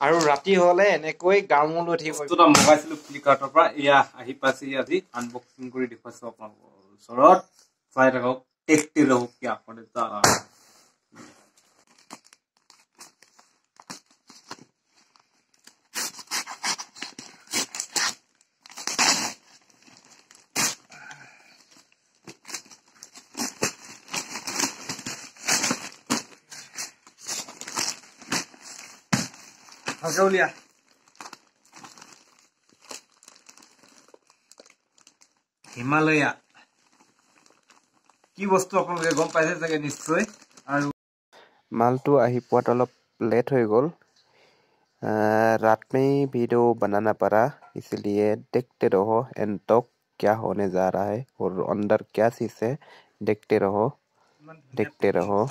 আৰু ৰাতি হলে এনেকৈ গাঁৱলৈ উঠি মগাইছিলো ফ্লিপকাৰ্টৰ পৰা। এয়া আহি পাইছে আজি আনবক্সিং কৰি দেখুৱাইছো আপোনালোকৰ ওচৰত। চাই থাকক টেষ্টি ৰহক কি আপুনি জানা ভালকে উলিয়া হিমালয়া কি বস্তু আপোনালোকে গম পাইছে চাগে নিশ্চয় আৰু मालटू आही पोट अलग लेट हो गल रात में ही वीडियो बनाना पड़ा इसलिए देखते रहो एंड तक क्या होने जा रहा है और अंदर क्या चीज है देखते रहो ইমান ধুনীয়া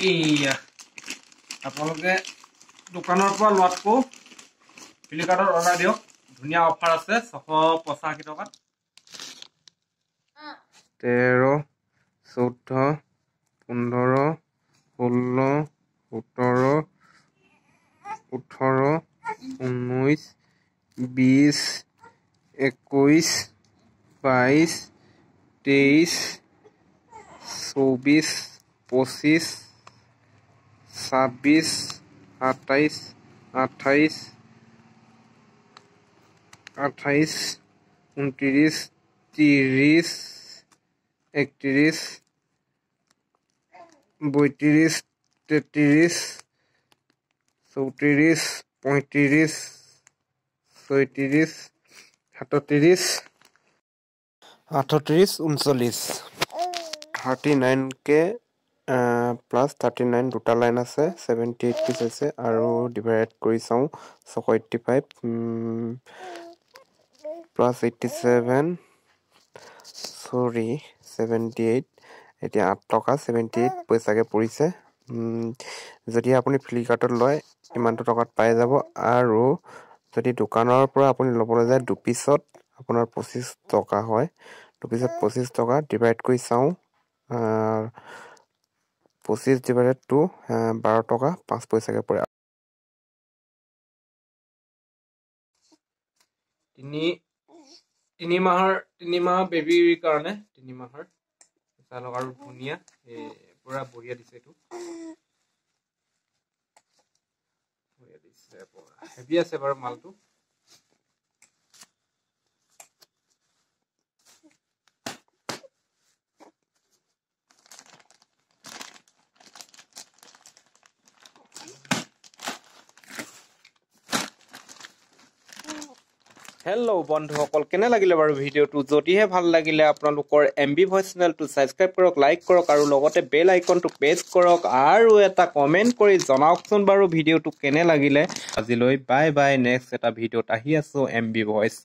এইয়া আপোনালোকে দোকানৰ পৰা লোৱাতকৈ ফ্লিপকাৰ্টত অৰ্ডাৰ দিয়ক ধুনীয়া অফাৰ আছে ছশ পঁচাশী টকাত তেৰ চৈধ্য পোন্ধৰ ষোল্ল সোতৰ ওঠৰ ঊনৈছ বিছ একৈছ বাইছ তেইছ চৌবিছ পঁচিছ ছাব্বিশ আঠাইশ আঠাইশ আঠাইশ উনত্রিশ তিরিশ একত্রিশ বত্রিশ তেত্রিশ চৌত্রিশ পঁয়ত্রিশ ছয়ত্রিশ সাতত্রিশ আটত্রিশ উনচল্লিশ। নাইন কে প্লাছ থাৰ্টি নাইন দুটা লাইন আছে ছেভেণ্টি এইট পিচ আছে আৰু ডিভাইড কৰি চাওঁ ছশ eighty five plus eighty seven চৰি ছেভেণ্টি এইট এতিয়া আঠ টকা ছেভেণ্টি এইট পইচাকৈ পৰিছে। যদি আপুনি ফ্লিপকাৰ্টত লয় ইমানটো টকাত পাই যাব আৰু যদি দোকানৰ পৰা আপুনি ল'বলৈ যায় দুপিছত আপোনাৰ পঁচিছ টকা হয়। দুপিছত পঁচিছ টকা ডিভাইড কৰি চাওঁ। পঁচিছ ডিভাইডেড টু বাৰ টকা পাঁচ পইচাকৈ পৰে। তিনি তিনি মাহৰ তিনি মাহৰ বেবীৰ কাৰণে তিনি মাহৰ চালক আৰু ধুনীয়া পুৰা বঢ়িয়া দিছে এইটো। হেভি আছে বাৰু মালটো। হেল্ল' বন্ধুসকল। কেনে লাগিলে বাৰু ভিডিঅ'টো? যদিহে ভাল লাগিলে আপোনালোকৰ এম বি ভইচ চেনেলটো ছাবস্ক্ৰাইব কৰক লাইক কৰক আৰু লগতে বেল আইকনটো প্ৰেছ কৰক আৰু এটা কমেণ্ট কৰি জনাওকচোন বাৰু ভিডিঅ'টো কেনে লাগিলে। আজিলৈ বাই বাই নেক্সট এটা ভিডিঅ'ত আহি আছোঁ এম বি ভইচ